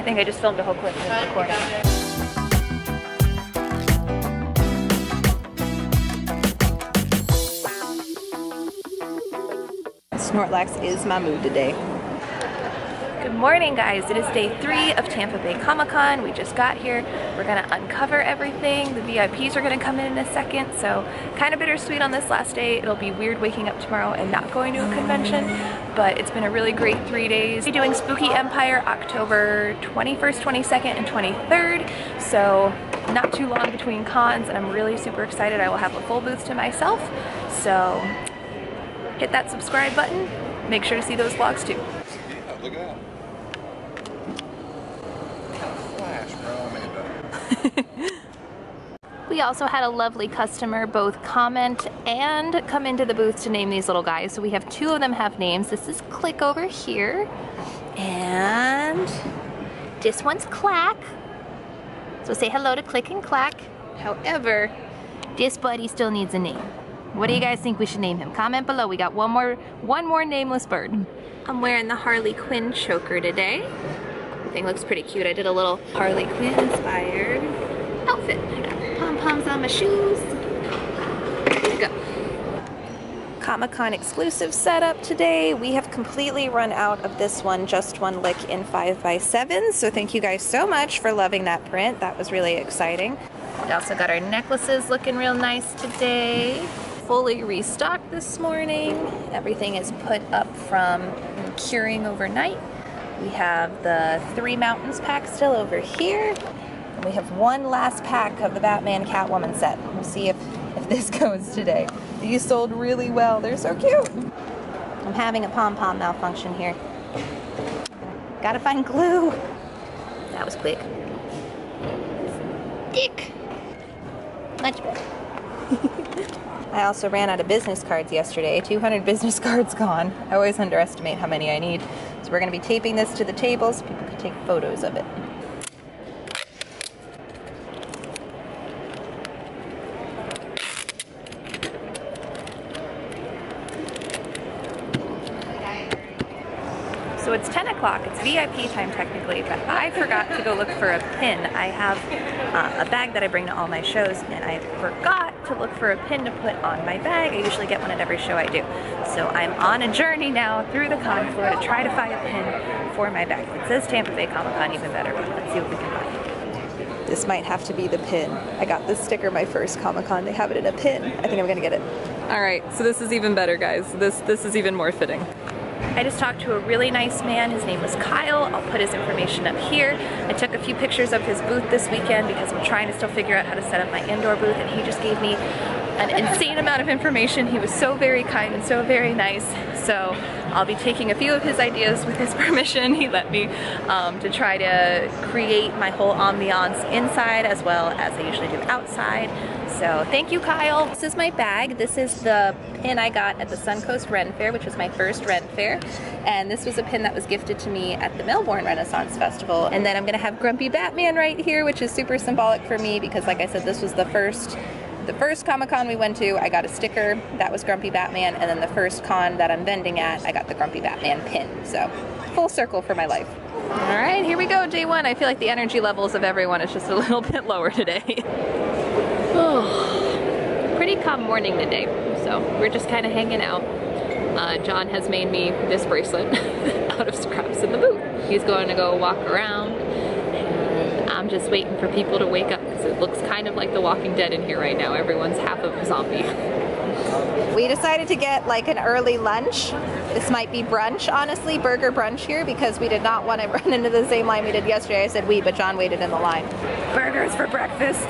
I think I just filmed a whole clip and recording. Snorlax is my mood today. Good morning guys, it is day three of Tampa Bay Comic Con. We just got here. We're gonna uncover everything. The VIPs are gonna come in in a second, so kind of bittersweet on this last day. It'll be weird waking up tomorrow and not going to a convention, but it's been a really great three days. We're doing Spooky Empire October 21st, 22nd, and 23rd, so not too long between cons, and I'm really super excited. I will have a full booth to myself, so hit that subscribe button. Make sure to see those vlogs too. Yeah, look at that. Flash, bro. We also had a lovely customer both comment and come into the booth to name these little guys. So we have two of them have names. This is Click over here. And this one's Clack. So say hello to Click and Clack. However, this buddy still needs a name. What do you guys think we should name him? Comment below. We got one more one more nameless bird. I'm wearing the Harley Quinn choker today. Thing looks pretty cute. I did a little Harley Quinn inspired outfit. Pom-poms on my shoes. Comic-Con exclusive setup today. We have completely run out of this one, Just One Lick in 5x7. So thank you guys so much for loving that print. That was really exciting. We also got our necklaces looking real nice today. Fully restocked this morning. Everything is put up from curing overnight. We have the Three Mountains pack still over here. We have one last pack of the Batman Catwoman set. We'll see if, if this goes today. These sold really well. They're so cute. I'm having a pom-pom malfunction here. Gotta find glue. That was quick. Dick. Much better. I also ran out of business cards yesterday. 200 business cards gone. I always underestimate how many I need. So we're going to be taping this to the table so people can take photos of it. So it's 10 o'clock, it's VIP time technically, but I forgot to go look for a pin. I have uh, a bag that I bring to all my shows and I forgot to look for a pin to put on my bag. I usually get one at every show I do. So I'm on a journey now through the con floor to try to find a pin for my bag. It says Tampa Bay Comic Con, even better, but let's see what we can find. This might have to be the pin. I got this sticker my first Comic Con. They have it in a pin. I think I'm gonna get it. All right, so this is even better, guys. This this is even more fitting. I just talked to a really nice man. His name was Kyle. I'll put his information up here. I took a few pictures of his booth this weekend because I'm trying to still figure out how to set up my indoor booth and he just gave me an insane amount of information. He was so very kind and so very nice. So I'll be taking a few of his ideas with his permission. He let me um, to try to create my whole ambiance inside as well as I usually do outside. So thank you, Kyle. This is my bag. This is the pin I got at the Suncoast Ren Fair, which was my first Ren Fair. And this was a pin that was gifted to me at the Melbourne Renaissance Festival. And then I'm gonna have Grumpy Batman right here, which is super symbolic for me because like I said, this was the first the first Comic Con we went to, I got a sticker, that was Grumpy Batman, and then the first con that I'm vending at, I got the Grumpy Batman pin. So, full circle for my life. All right, here we go, day one. I feel like the energy levels of everyone is just a little bit lower today. oh, pretty calm morning today, so we're just kind of hanging out. Uh, John has made me this bracelet out of scraps in the booth. He's going to go walk around I'm just waiting for people to wake up because it looks kind of like The Walking Dead in here right now. Everyone's half of a zombie. We decided to get like an early lunch. This might be brunch, honestly, burger brunch here because we did not want to run into the same line we did yesterday. I said we, but John waited in the line. Burgers for breakfast.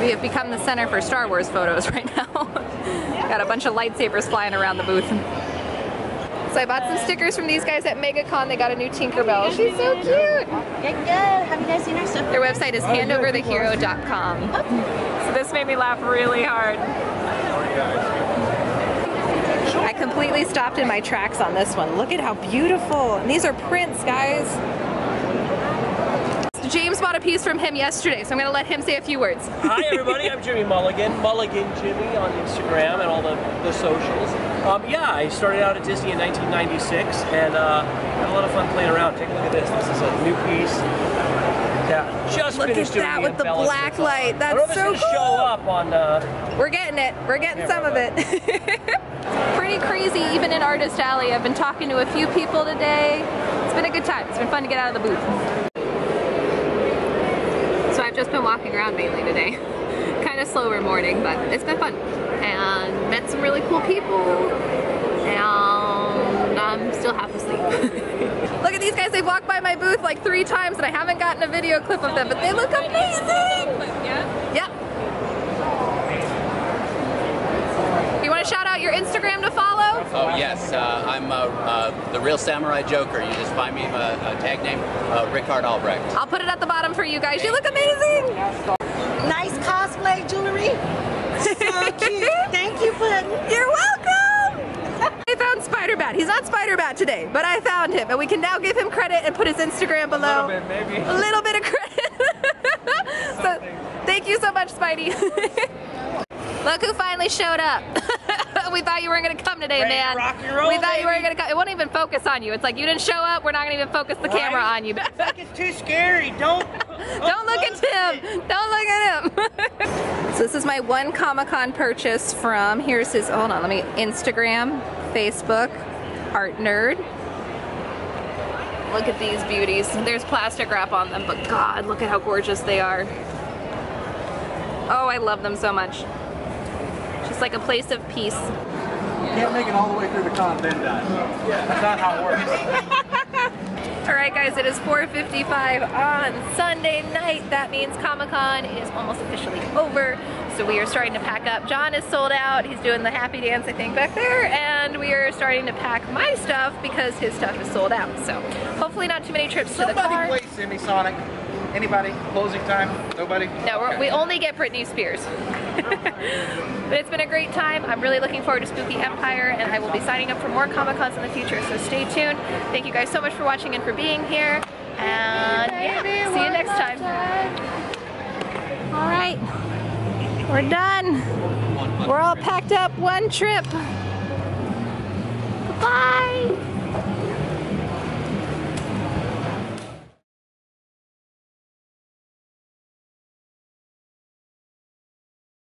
We have become the center for Star Wars photos right now. Got a bunch of lightsabers flying around the booth. So I bought some stickers from these guys at MegaCon. They got a new Tinkerbell. She's so cute. Good, good. Have you guys seen our stuff? Their website is handoverthehero.com. So this made me laugh really hard. I completely stopped in my tracks on this one. Look at how beautiful. And these are prints, guys. James bought a piece from him yesterday, so I'm gonna let him say a few words. Hi everybody, I'm Jimmy Mulligan, Mulligan Jimmy on Instagram and all the, the socials. Um, yeah, I started out at Disney in 1996 and uh, had a lot of fun playing around. Take a look at this. This is a new piece. Yeah, just Look at finished doing that with the embellishments black light. That's I don't know if so it's gonna show cool. up on. Uh, We're getting it. We're getting Yeah, some of it. Pretty crazy, even in Artist Alley. I've been talking to a few people today. It's been a good time. It's been fun to get out of the booth. So I've just been walking around mainly today. kind of slower morning, but it's been fun. And met some really cool people. And I'm still half asleep. Look at these guys. They've walked by my booth like three times and I haven't gotten a video clip of them, but they look amazing. Yep. You want to shout out your Instagram to follow? Oh yes, uh, I'm uh, uh, the real Samurai Joker. You just find me a, a tag name, uh, Rickard Albrecht. I'll put it at the bottom for you guys. You look amazing. Nice cosplay jewelry. So cute. Thank you, Puddin'. You're welcome. Found Spider-Bat. He's not Spider-Bat today, but I found him, and we can now give him credit and put his Instagram below. a little bit, maybe. A little bit of credit. so, thank you so much, Spidey. Look who finally showed up. we thought you weren't gonna come today, Ready to man. rock and roll, we thought you weren't gonna come. It won't even focus on you. It's like you didn't show up. We're not gonna even focus the camera on you. it's too scary. Don't. Don't look at Tim. Don't look at him. so this is my one Comic Con purchase from. Here's his. Hold on. Let me. Instagram, Facebook, Art Nerd. Look at these beauties. There's plastic wrap on them, but God, look at how gorgeous they are. Oh, I love them so much. Just like a place of peace. You can't make it all the way through the con then die. That's not how it works. All right, guys, it is 4:55 on Sunday night. That means Comic Con is almost officially over. So we are starting to pack up. John is sold out. He's doing the happy dance, I think, back there, and we are starting to pack my stuff because his stuff is sold out. So hopefully, not too many trips to the Somebody car. play Semisonic. Anybody? Closing time? Nobody? No, we're, Okay. we only get Britney Spears. but it's been a great time. I'm really looking forward to Spooky Empire, and I will be signing up for more Comic Cons in the future, so stay tuned. Thank you guys so much for watching and for being here. And yeah, see you next time. All right, we're done. We're all packed up one trip. Bye.